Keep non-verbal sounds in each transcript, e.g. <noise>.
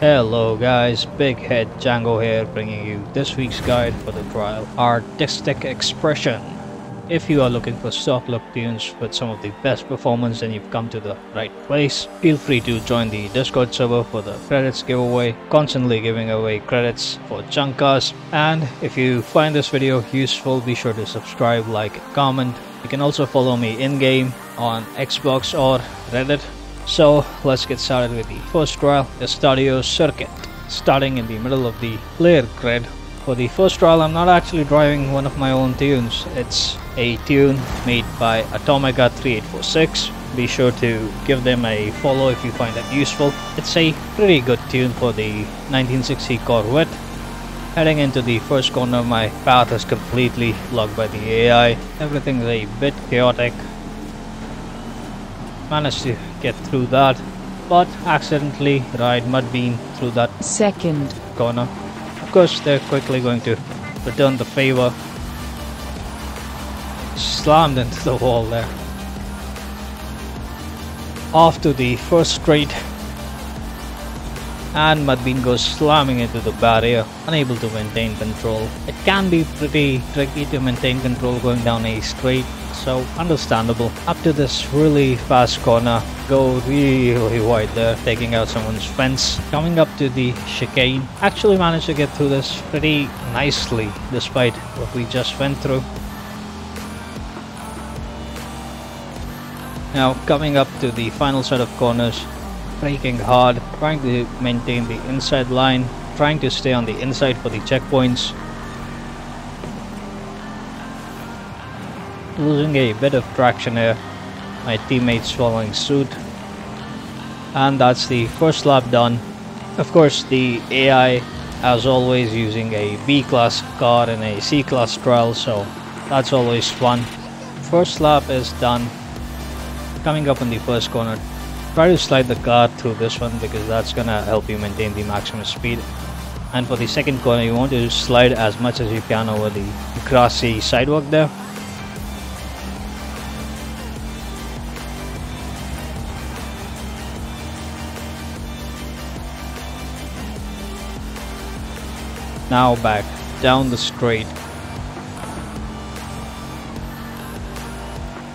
Hello guys, Big Head Django here bringing you this week's guide for the trial Artistic Expression. If you are looking for soft look tunes with some of the best performance then you've come to the right place. Feel free to join the Discord server for the credits giveaway, constantly giving away credits for Junkas. And if you find this video useful be sure to subscribe, like, comment. You can also follow me in-game on Xbox or Reddit so let's get started with the first trial, the Estadio circuit. Starting in the middle of the player grid. For the first trial I'm not actually driving one of my own tunes. It's a tune made by Atomica 3846. Be sure to give them a follow if you find that useful. It's a pretty good tune for the 1960 Corvette. Heading into the first corner my path is completely blocked by the AI. Everything's a bit chaotic managed to get through that but accidentally ride Mudbean through that second corner. Of course they're quickly going to return the favor. Slammed into the wall there. Off to the first straight and Mudbean goes slamming into the barrier, unable to maintain control. It can be pretty tricky to maintain control going down a straight so understandable. Up to this really fast corner, go really wide there, taking out someone's fence. Coming up to the chicane, actually managed to get through this pretty nicely despite what we just went through. Now coming up to the final set of corners, braking hard, trying to maintain the inside line, trying to stay on the inside for the checkpoints, losing a bit of traction here. My teammates following suit. And that's the first lap done. Of course, the AI, as always, using a B-class car in a C-class trial, so that's always fun. First lap is done. Coming up in the first corner, try to slide the car through this one because that's gonna help you maintain the maximum speed. And for the second corner, you want to slide as much as you can over the grassy sidewalk there. Now back down the straight.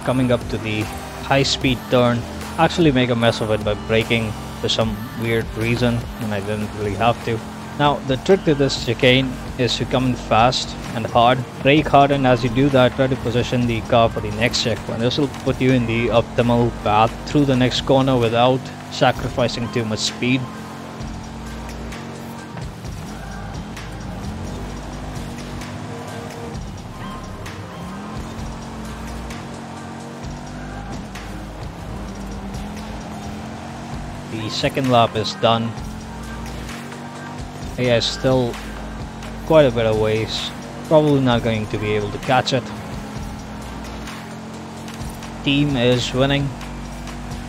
Coming up to the high speed turn. Actually make a mess of it by braking for some weird reason and I didn't really have to. Now the trick to this chicane is to come in fast and hard. Brake hard and as you do that try to position the car for the next checkpoint. This will put you in the optimal path through the next corner without sacrificing too much speed. Second lap is done. He has still quite a bit of ways. Probably not going to be able to catch it. Team is winning.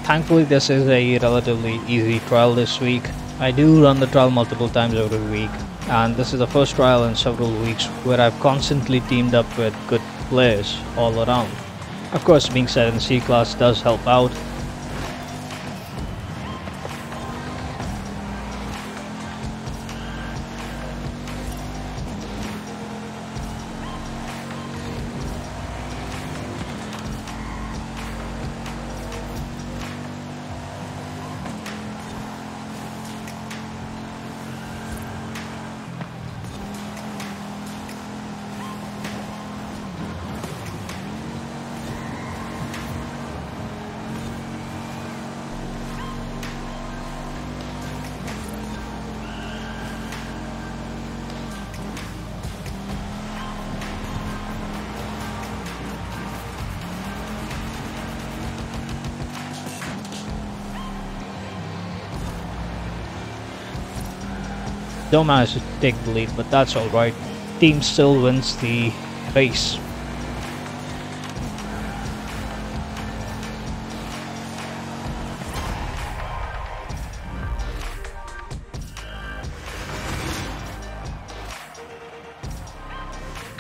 Thankfully this is a relatively easy trial this week. I do run the trial multiple times every week and this is the first trial in several weeks where I've constantly teamed up with good players all around. Of course being set in C-Class does help out Don't manage to take the lead, but that's alright. Team still wins the race.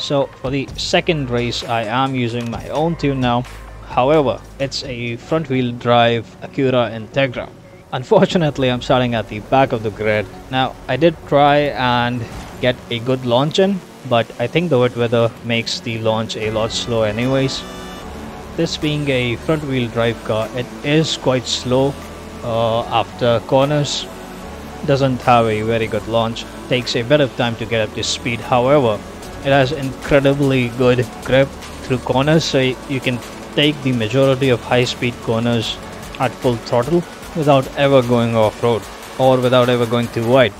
So for the second race I am using my own tune now. However, it's a front wheel drive Acura Integra. Unfortunately, I'm starting at the back of the grid. Now, I did try and get a good launch in, but I think the wet weather makes the launch a lot slow anyways. This being a front wheel drive car, it is quite slow uh, after corners. Doesn't have a very good launch, takes a bit of time to get up to speed. However, it has incredibly good grip through corners so you can take the majority of high speed corners at full throttle without ever going off-road or without ever going too wide.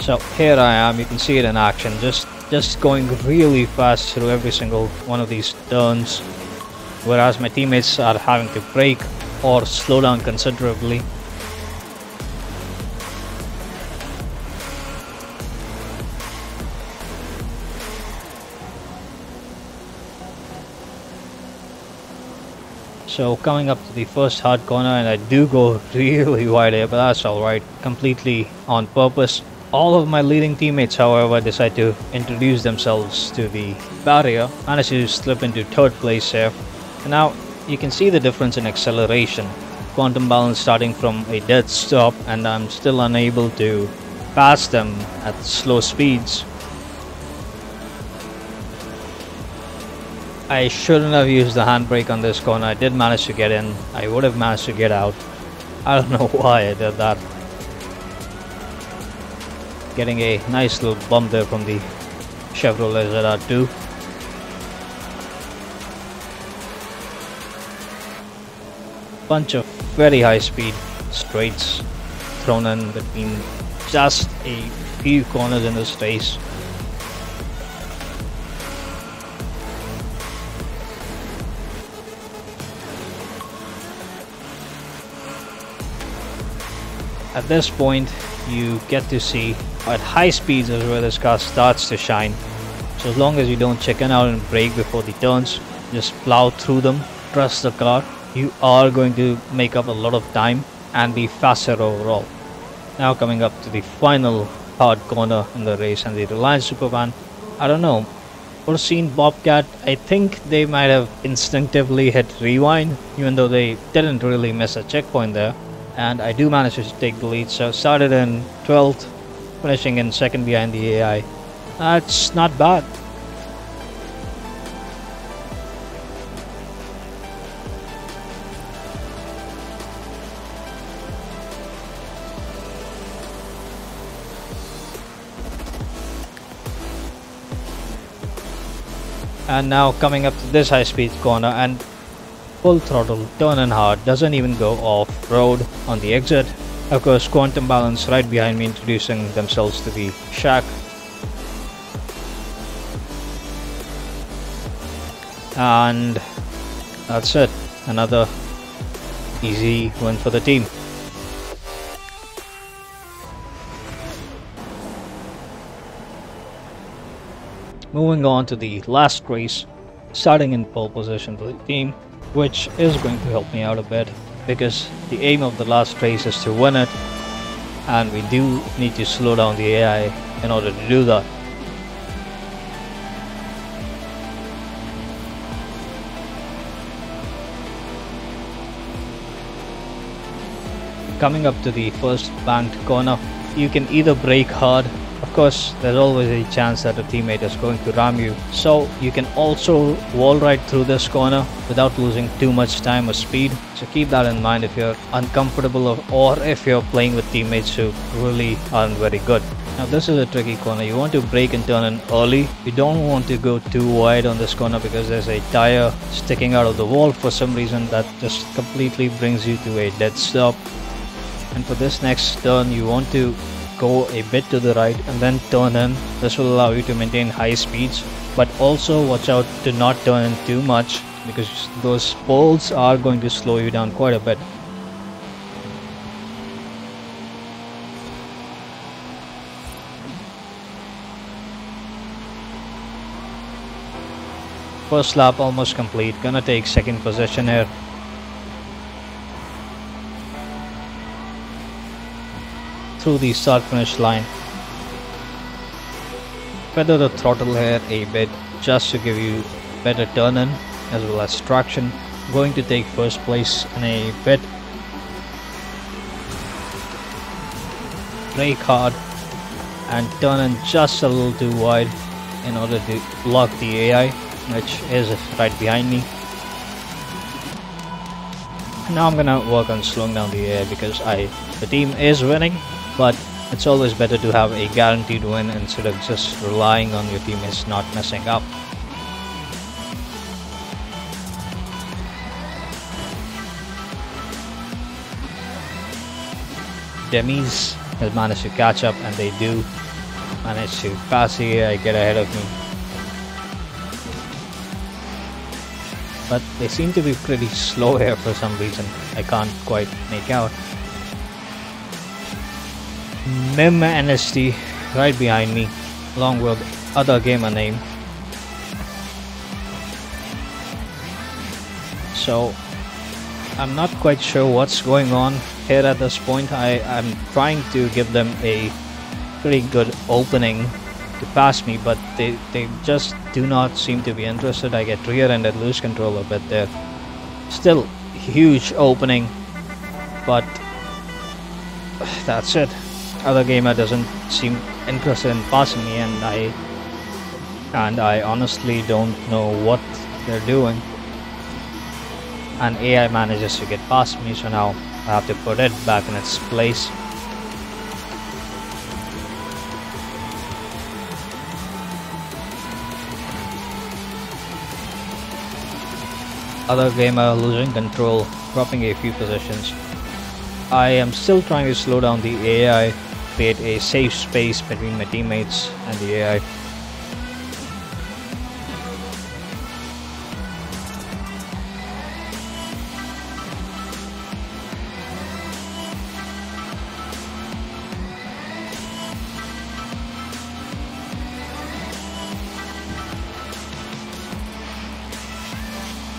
So here I am, you can see it in action, just just going really fast through every single one of these turns, whereas my teammates are having to brake or slow down considerably So coming up to the first hard corner and I do go <laughs> really wide here but that's alright completely on purpose. All of my leading teammates however decide to introduce themselves to the barrier and managed to slip into third place here. And now you can see the difference in acceleration. Quantum balance starting from a dead stop and I'm still unable to pass them at slow speeds I shouldn't have used the handbrake on this corner. I did manage to get in. I would have managed to get out. <laughs> I don't know why I did that. Getting a nice little bump there from the Chevrolet ZR2. Bunch of very high speed straights thrown in between just a few corners in this race. At this point, you get to see at high speeds is where this car starts to shine. So as long as you don't chicken out and brake before the turns, just plow through them, trust the car, you are going to make up a lot of time and be faster overall. Now coming up to the final hard corner in the race and the Reliant Supervan, I don't know, seen Bobcat, I think they might have instinctively hit rewind, even though they didn't really miss a checkpoint there and I do manage to take the lead. So started in 12th, finishing in second behind the AI. That's not bad. And now coming up to this high speed corner and full throttle, turning hard, doesn't even go off-road on the exit. Of course, Quantum Balance right behind me introducing themselves to the shack. And that's it. Another easy win for the team. Moving on to the last race, starting in pole position for the team which is going to help me out a bit because the aim of the last race is to win it and we do need to slow down the AI in order to do that. Coming up to the first banked corner, you can either brake hard course, there's always a chance that a teammate is going to ram you. So you can also wall right through this corner without losing too much time or speed. So keep that in mind if you're uncomfortable or, if you're playing with teammates who really aren't very good. Now this is a tricky corner. You want to break and turn in early. You don't want to go too wide on this corner because there's a tire sticking out of the wall for some reason that just completely brings you to a dead stop. And for this next turn you want to go a bit to the right and then turn in. This will allow you to maintain high speeds but also watch out to not turn in too much because those poles are going to slow you down quite a bit. First lap almost complete, gonna take second position here. Through the start finish line. Feather the throttle here a bit just to give you better turn in as well as traction. Going to take first place in a bit. Brake hard and turn in just a little too wide in order to block the AI which is right behind me. Now I'm gonna work on slowing down the AI because I the team is winning but it's always better to have a guaranteed win instead of just relying on your teammates not messing up. Demis has managed to catch up and they do manage to pass here, I get ahead of me. But they seem to be pretty slow here for some reason, I can't quite make out. Mim NST right behind me, along with other gamer name. So I'm not quite sure what's going on here at this point. I, I'm trying to give them a pretty good opening to pass me, but they, they just do not seem to be interested. I get rear-ended, lose control a bit there. Still, huge opening, but <sighs> that's it. Other gamer doesn't seem interested in passing me, and I and I honestly don't know what they're doing. And AI manages to get past me, so now I have to put it back in its place. Other gamer losing control, dropping a few positions. I am still trying to slow down the AI, create a safe space between my teammates and the AI.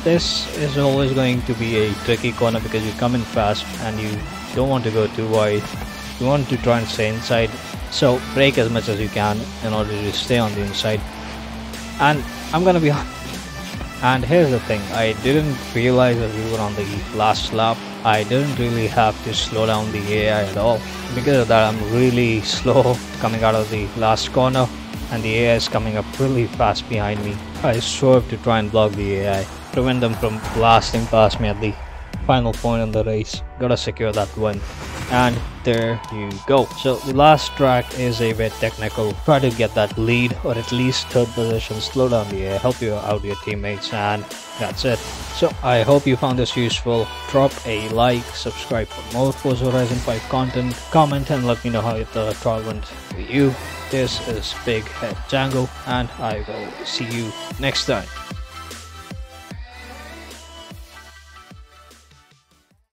this is always going to be a tricky corner because you come in fast and you don't want to go too wide you want to try and stay inside so brake as much as you can in order to stay on the inside and I'm gonna be <laughs> and here's the thing I didn't realize that we were on the last lap I didn't really have to slow down the AI at all because of that I'm really <laughs> slow coming out of the last corner and the AI is coming up really fast behind me I swerved to try and block the AI prevent them from blasting past me at the final point in the race. Gotta secure that win. And there you go. So the last track is a bit technical. Try to get that lead or at least third position, slow down the air, help you out your teammates and that's it. So I hope you found this useful. Drop a like, subscribe for more Forza Horizon 5 content, comment and let me know how the trial went for you. This is Big Head Django and I will see you next time.